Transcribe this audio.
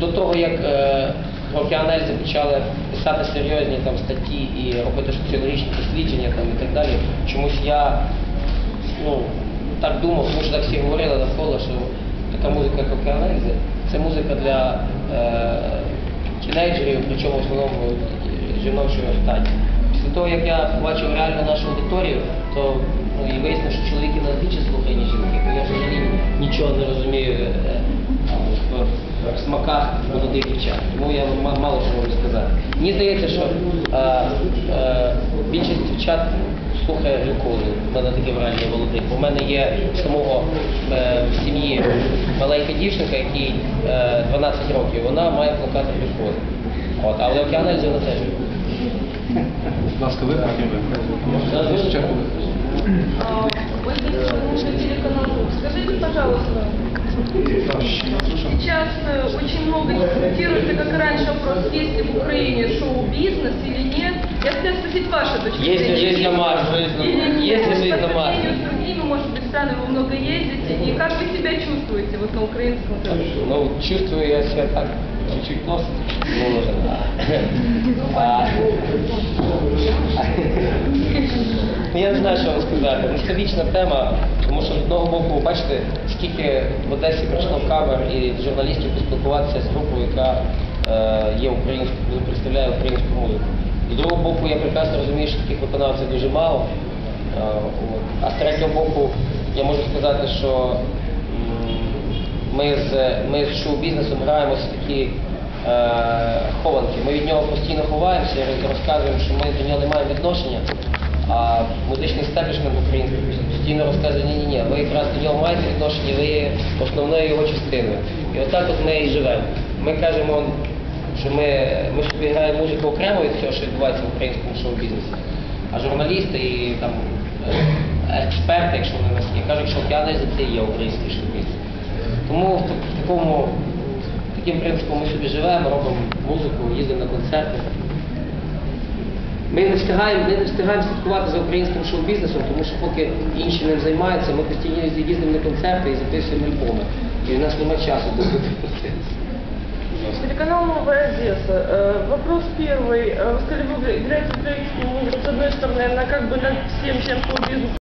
до того, як е, рокіанельзи почали писати серйозні там статті і робити соціологічні дослідження там і так далі, чомусь я ну, так думав, тому що так всі говорили навколо, що така музика, як рокіанельзи, це музика для е, тінейджерів, причому в основному жіночої статі. Після того, як я побачив реально нашу аудиторію, то ну, і вияснив, що чоловіки на більше слухає, ніж жінки, бо я взагалі нічого не розумію е, смаках молодих дівчат. Тому я ма- мало що можу сказати. Мені здається, що е, е, більшість дівчат слухає глюкозу. У мене таке враження молодих. У мене є самого е, в сім'ї маленька дівчинка, якій е, 12 років, вона має плакати глюкози. От, але океана вона теж. Будь ласка, ви потім ви. В ви. А, Вы здесь слушаете телеканал. Скажите, пожалуйста, сейчас э, очень много дискутируется, как и раньше, вопрос, есть ли в Украине шоу-бизнес или нет. Я хотела спросить ваша точка Есть ли зрения. жизнь на Марсе? Или нет? Есть ли жизнь на По Марсе? сравнению с другими, может быть, странами вы много ездите. И как вы себя чувствуете вот на украинском рынке? Ну, чувствую я себя так чуть-чуть плохо. я не знаю, що вам сказати. Це вічна тема, тому що з одного боку, бачите, скільки в Одесі прийшло камер і журналістів поспілкуватися з групою, яка е, є українською, представляє українську музику. З другого боку, я прекрасно розумію, що таких виконавців дуже мало. Е. А з третього боку, я можу сказати, що ми з, ми з шоу-бізнесом граємося такі е, хованки. Ми від нього постійно ховаємося, роз- розказуємо, що ми до нього не маємо відношення. А музичний стеблішмент український постійно розказує, ні, ні, ні, ви якраз до нього маєте відношення, ви є основною його частиною. І отак от ми і живемо. Ми кажемо, що ми, ми собі граємо музику окремо від всього, що відбувається в українському шоу-бізнесі. А журналісти і там е, експерти, якщо вони нас є, кажуть, що п'яний за це є український шоу-бізнес. Тому в такому таким принципом ми собі живемо, робимо музику, їздимо на концерти. Ми не встигаємо, ми не встигаємо слідкувати за українським шоу-бізнесом, тому що поки інші ним займаються, ми постійно їздимо на концерти і записуємо альбоми. І у нас немає часу до Телеканал «Новая Одесса». Э, Вопрос первый. Э, Вы сказали, вы играете украинскую музыку. С одной стороны, она как бы над всем, чем шоу-бизнес